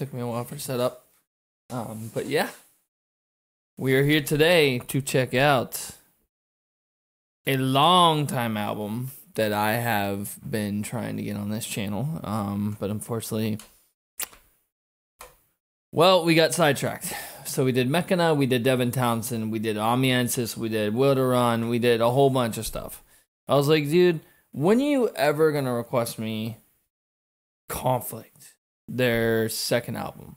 Took me a while for setup. Um, but yeah, we are here today to check out a long time album that I have been trying to get on this channel. Um, but unfortunately, well, we got sidetracked. So we did Mechina, we did Devin Townsend, we did Amiensis, we did Wilderun, we did a whole bunch of stuff. I was like, dude, when are you ever gonna request me Conflict, their second album?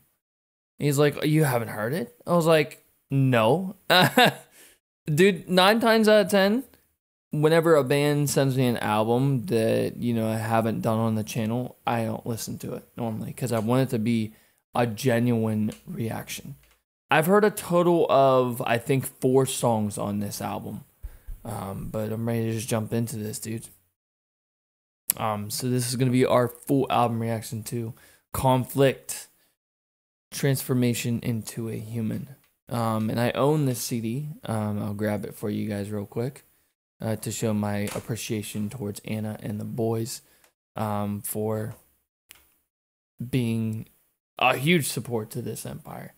He's like, you haven't heard it? I was like, no. dude, nine times out of ten, whenever a band sends me an album that, you know, I haven't done on the channel, I don't listen to it normally because I want it to be a genuine reaction. I've heard a total of, I think, four songs on this album. Um, but I'm ready to just jump into this, dude. Um, so this is gonna be our full album reaction to Conflict Transformation into a Human. Um, and I own this CD. Um, I'll grab it for you guys real quick uh, to show my appreciation towards Anna and the boys um, for being a huge support to this empire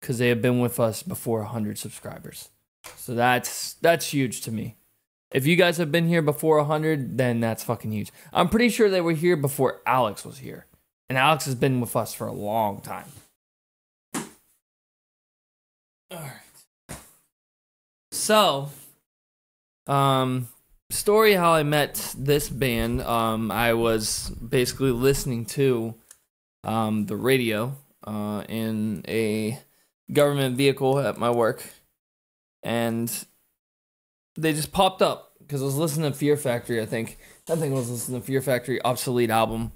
because they have been with us before 100 subscribers. So that's that's huge to me. If you guys have been here before 100, then that's fucking huge. I'm pretty sure they were here before Alex was here. And Alex has been with us for a long time. All right. So, um story how I met this band, um I was basically listening to um the radio uh in a government vehicle at my work and they just popped up because I was listening to Fear Factory. I think I think I was listening to Fear Factory obsolete album,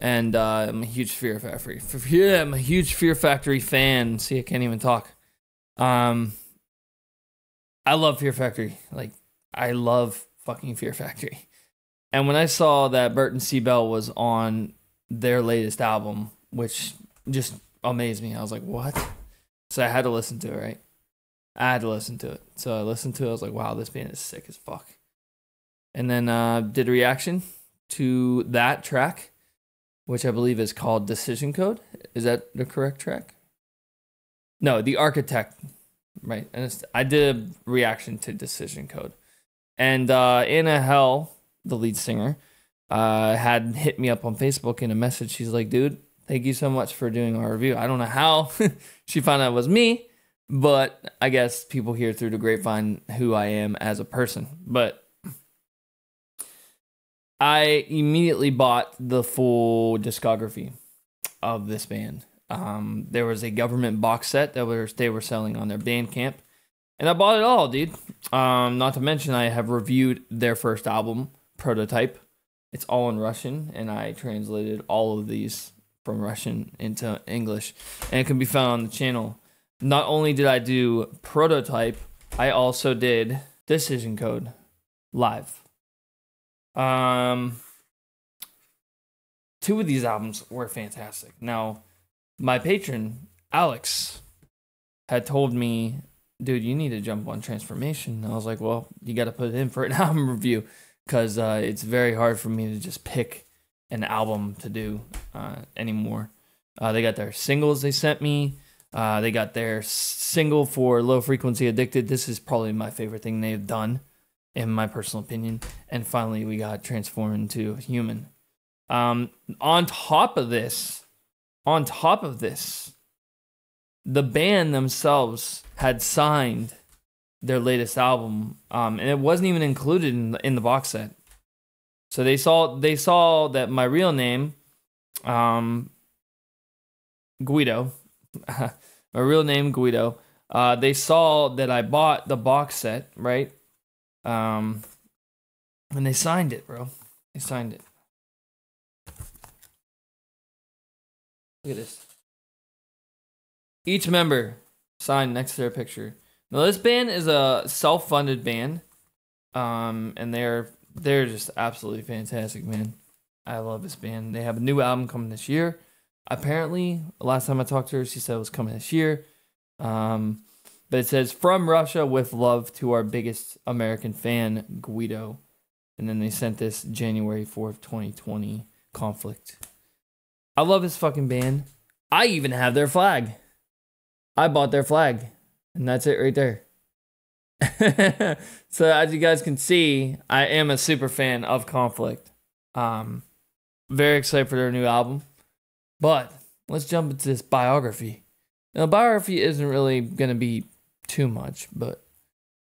and uh, I'm a huge Fear Factory. Yeah, I'm a huge Fear Factory fan. See, I can't even talk. Um, I love Fear Factory. Like I love fucking Fear Factory. And when I saw that Burton C. Bell was on their latest album, which just amazed me, I was like, "What?" So I had to listen to it, right? I had to listen to it. So I listened to it. I was like, wow, this band is sick as fuck. And then uh, did a reaction to that track, which I believe is called Decision Code. Is that the correct track? No, The Architect. Right. And I did a reaction to Decision Code. And uh, Anna Hell, the lead singer, uh, had hit me up on Facebook in a message. She's like, dude, thank you so much for doing our review. I don't know how she found out it was me but I guess people hear through the grapevine who I am as a person. But I immediately bought the full discography of this band. Um, there was a government box set that was they were selling on their Bandcamp, and I bought it all, dude. Um, not to mention I have reviewed their first album, Prototype. It's all in Russian, and I translated all of these from Russian into English, and it can be found on the channel not only did I do prototype, I also did decision code live. Um, two of these albums were fantastic. Now, my patron Alex had told me, "Dude, you need to jump on Transformation." And I was like, "Well, you got to put it in for an album review because uh, it's very hard for me to just pick an album to do uh, anymore." Uh, they got their singles they sent me. Uh, they got their single for Low Frequency Addicted. This is probably my favorite thing they've done, in my personal opinion. And finally, we got transformed into Human. Um, on top of this, on top of this, the band themselves had signed their latest album, um, and it wasn't even included in the, in the box set. So they saw they saw that my real name, um, Guido, my real name Guido. Uh, they saw that I bought the box set, right? Um, and they signed it, bro. They signed it. Look at this. Each member signed next to their picture. Now this band is a self-funded band, um, and they're they're just absolutely fantastic, man. I love this band. They have a new album coming this year apparently, last time I talked to her, she said it was coming this year. Um, but it says from Russia with love to our biggest American fan, Guido. And then they sent this January 4th, 2020 conflict. I love this fucking band. I even have their flag. I bought their flag, and that's it right there. so as you guys can see, I am a super fan of Conflict. Um, very excited for their new album. But let's jump into this biography. Now, biography isn't really gonna be too much, but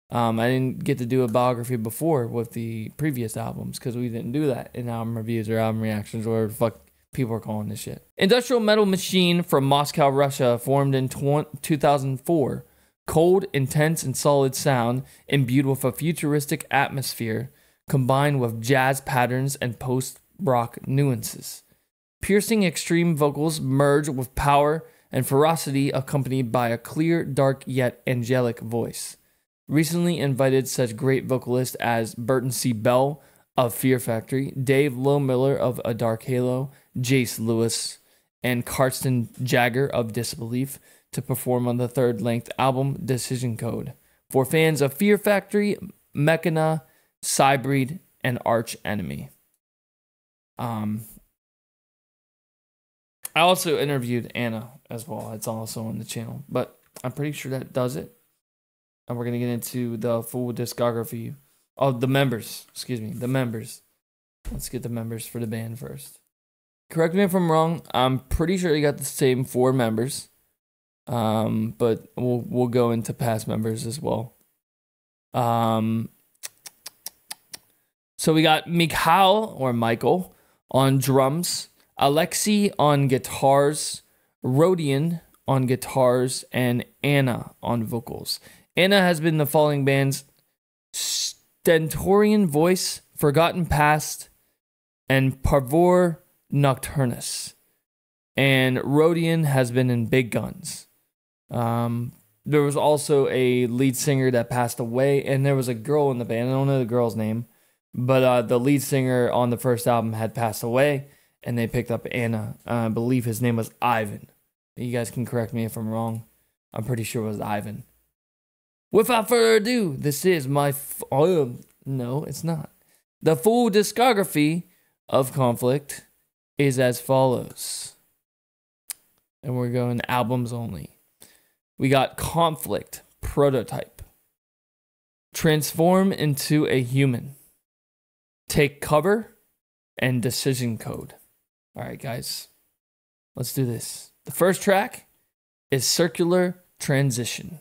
um, I didn't get to do a biography before with the previous albums because we didn't do that in album reviews or album reactions or fuck people are calling this shit. Industrial Metal Machine from Moscow, Russia, formed in 2004 Cold, intense, and solid sound imbued with a futuristic atmosphere combined with jazz patterns and post rock nuances. Piercing extreme vocals merge with power and ferocity accompanied by a clear, dark, yet angelic voice. Recently invited such great vocalists as Burton C. Bell of Fear Factory, Dave Lohmiller of A Dark Halo, Jace Lewis, and Karsten Jagger of Disbelief to perform on the third length album Decision Code. For fans of Fear Factory, Mechina, Cybreed, and Arch Enemy. Um, I also interviewed Anna as well. It's also on the channel, but I'm pretty sure that does it. And we're gonna get into the full discography of the members. Excuse me, the members. Let's get the members for the band first. Correct me if I'm wrong. I'm pretty sure you got the same four members. Um, but we'll we'll go into past members as well. Um, so we got Mikhail or Michael on drums, Alexei on guitars, Rodion on guitars, and Anna on vocals. Anna has been the following bands Stentorian Voice, Forgotten Past, and Parvor Nocturnus. And Rodion has been in Big Guns. Um, there was also a lead singer that passed away, and there was a girl in the band. I don't know the girl's name, but uh, the lead singer on the first album had passed away, and they picked up Anna. Uh, I believe his name was Ivan. You guys can correct me if I'm wrong. I'm pretty sure it was Ivan. Without further ado, this is my. F- oh, no, it's not. The full discography of Conflict is as follows. And we're going albums only. We got conflict, prototype. Transform into a human. Take cover and decision code. All right, guys, let's do this. The first track is Circular Transition.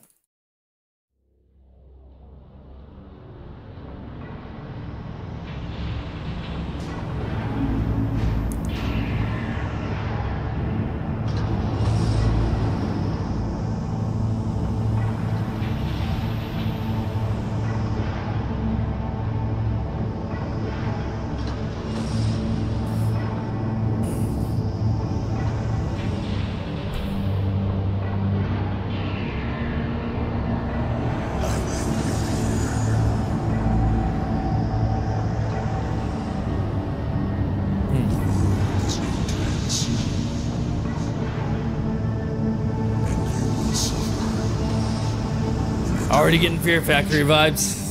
Already getting Fear Factory vibes.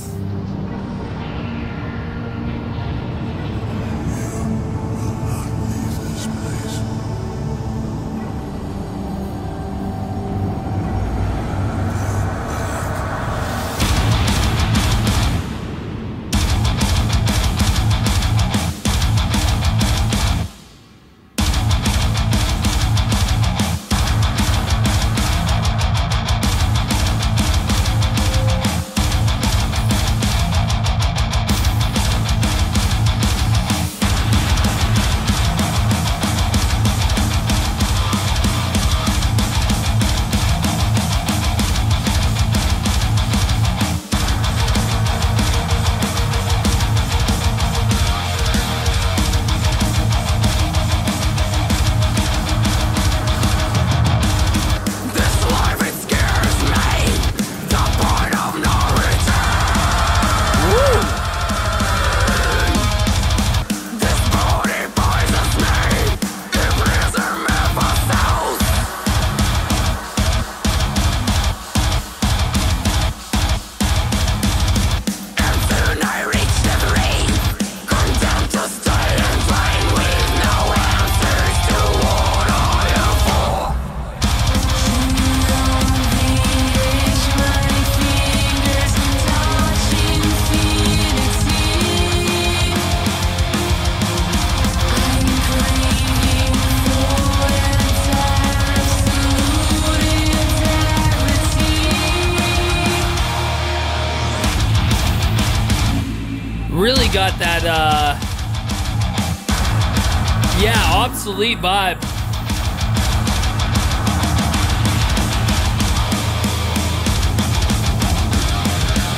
Obsolete vibe.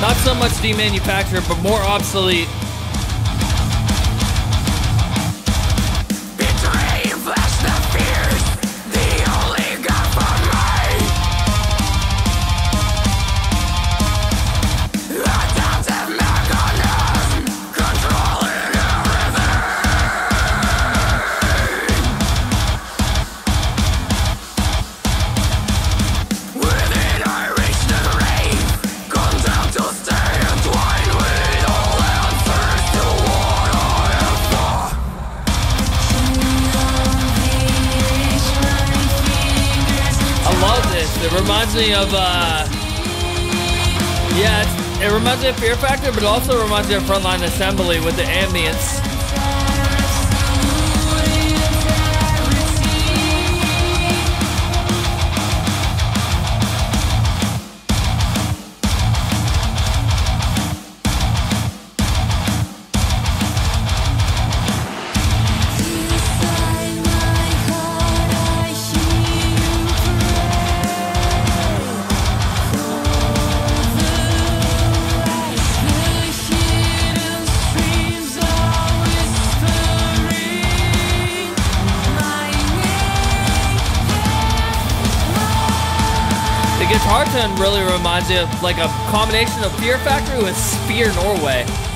Not so much demanufactured, but more obsolete. Me of, uh, yeah, it reminds me of Fear Factory, but also reminds me of Frontline Assembly with the ambience. Reminds of like a combination of Fear Factory with Spear Norway.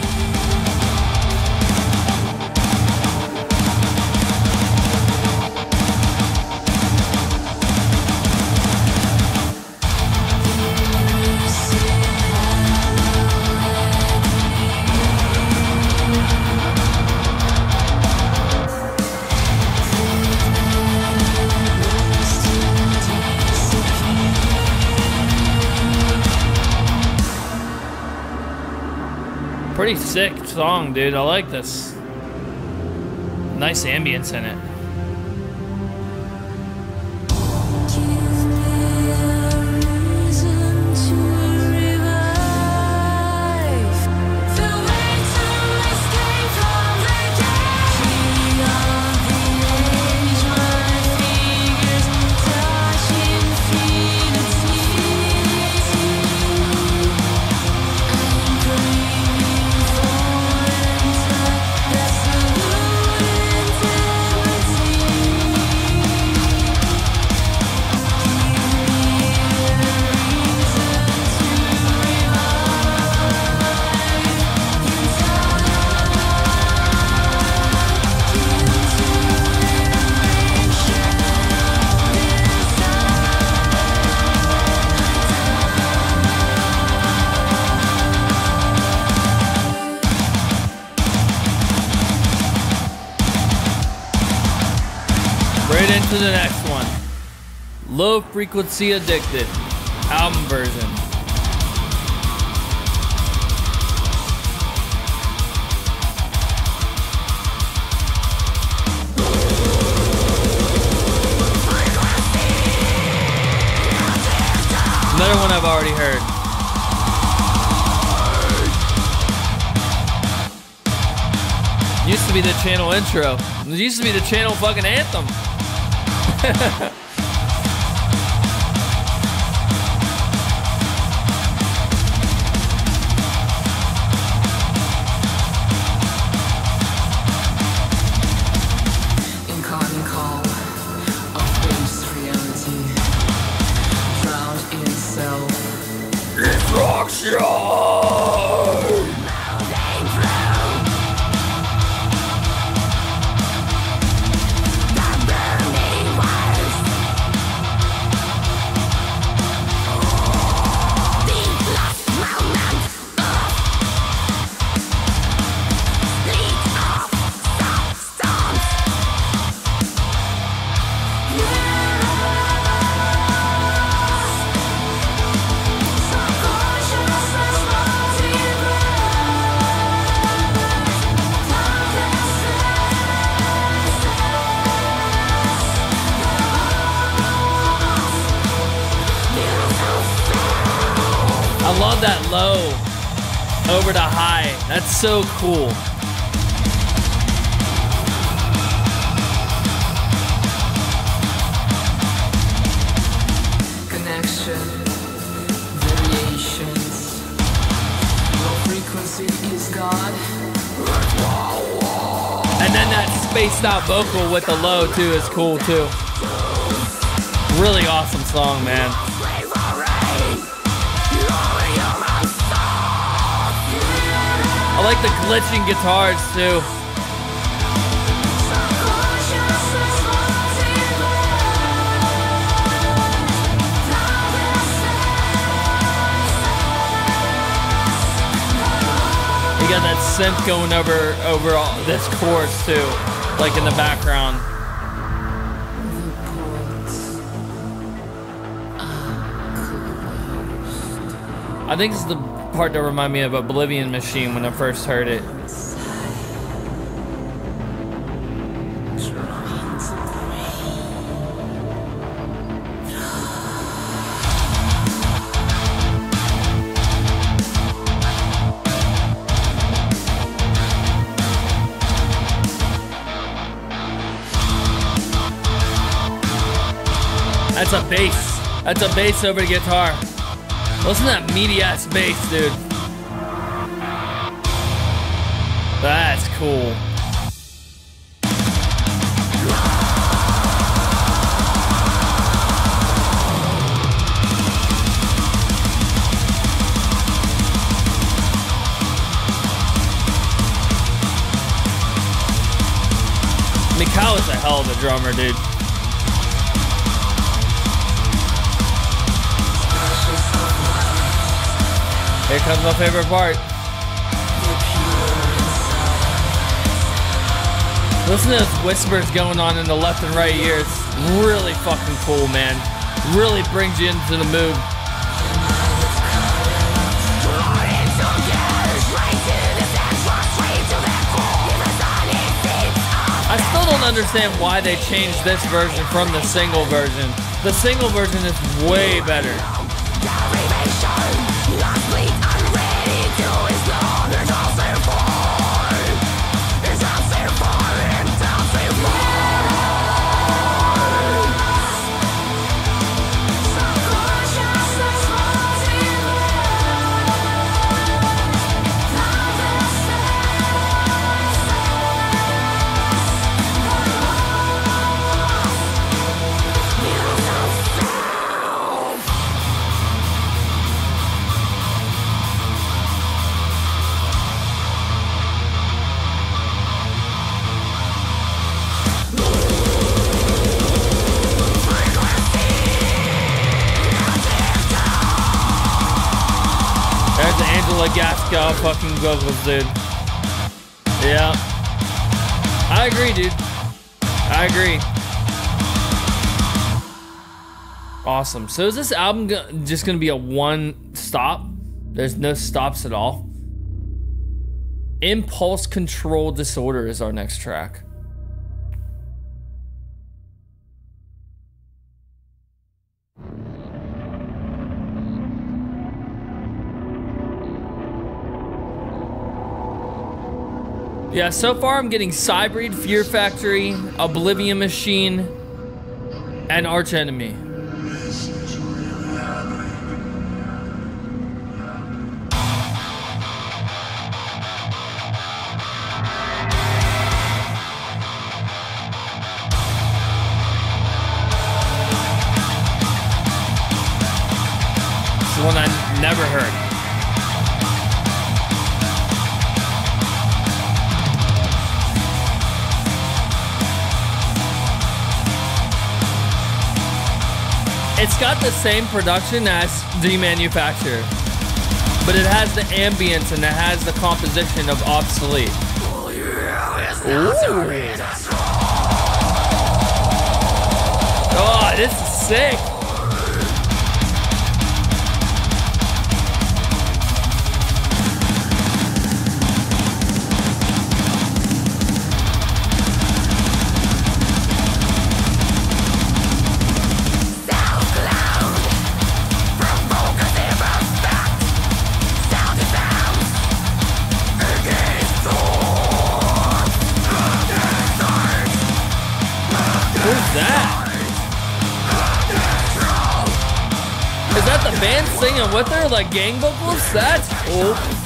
Pretty sick song, dude. I like this. Nice ambience in it. Frequency Addicted. Album version. Another one I've already heard. Used to be the channel intro. It used to be the channel fucking anthem. cool. Connection, variations. Low frequency is God. And then that spaced out vocal with the low too is cool too. Really awesome song, man. I like the glitching guitars too. You got that synth going over over all this chorus too, like in the background. I think is the part that reminded me of Oblivion Machine when I first heard it. That's a bass. That's a bass over the guitar. Listen to that meaty ass bass, dude. That's cool. Mikao is a hell of a drummer, dude. Here comes my favorite part. Listen to those whispers going on in the left and right ear. It's really fucking cool, man. Really brings you into the mood. I still don't understand why they changed this version from the single version. The single version is way better. Gasco fucking vocals, dude. Yeah. I agree, dude. I agree. Awesome. So is this album go- just gonna be a one stop? There's no stops at all. Impulse Control Disorder is our next track. Yeah, so far I'm getting Cybreed, Fear Factory, Oblivion Machine, and Arch Enemy. One I never heard. It's got the same production as Demanufacture, but it has the ambience and it has the composition of obsolete. Oh, this is sick. Gang vocals. That's oh. cool.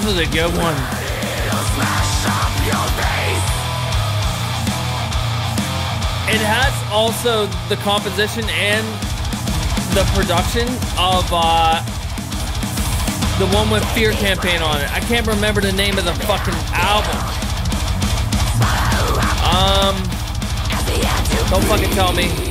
This. Is a good one. It has also the composition and the production of uh, the one with Fear Campaign on it. I can't remember the name of the fucking album. Um, don't fucking tell me.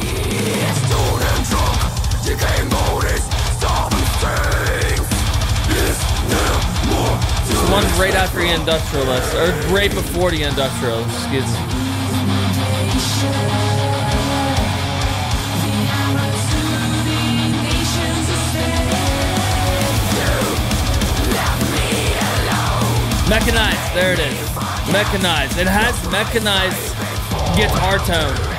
Right after the Industrialist, or right before the Industrialist, excuse me. Mechanized, there it is. Mechanized. It has mechanized guitar tone.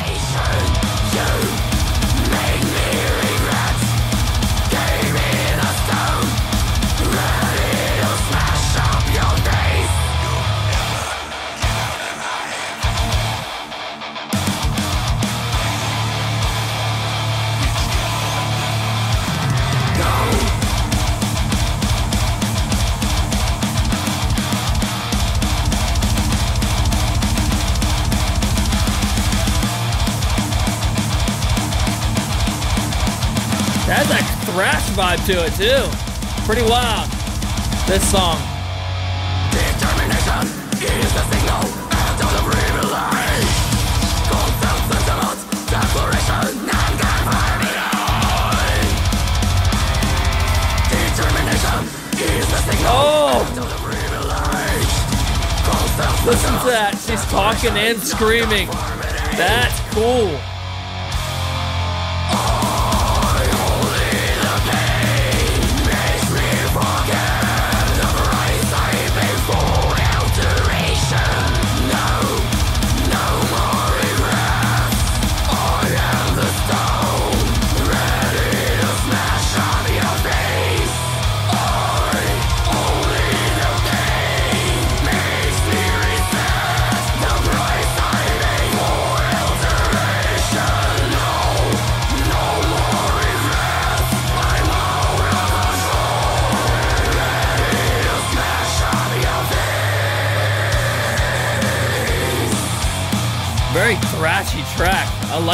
Thrash vibe to it too. Pretty wild. This song. Determinism is the thing. Oh! The. Oh, the real life. Listen to that. She's talking and screaming. That's cool.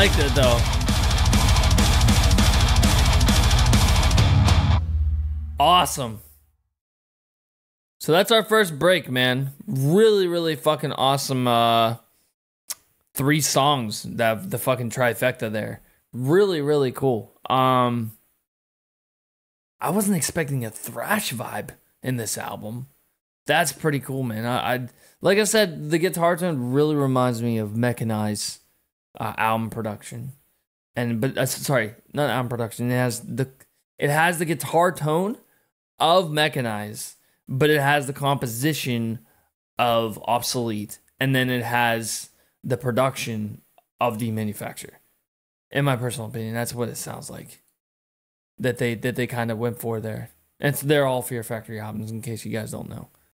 Liked it though. Awesome. So that's our first break, man. Really, really fucking awesome uh three songs that the fucking trifecta there. Really, really cool. Um I wasn't expecting a thrash vibe in this album. That's pretty cool, man. I, I like I said, the guitar tone really reminds me of Mechanized uh, album production, and but uh, sorry, not album production. It has the it has the guitar tone of Mechanize, but it has the composition of Obsolete, and then it has the production of Demanufacture. In my personal opinion, that's what it sounds like. That they that they kind of went for there. And it's they're all Fear Factory albums, in case you guys don't know.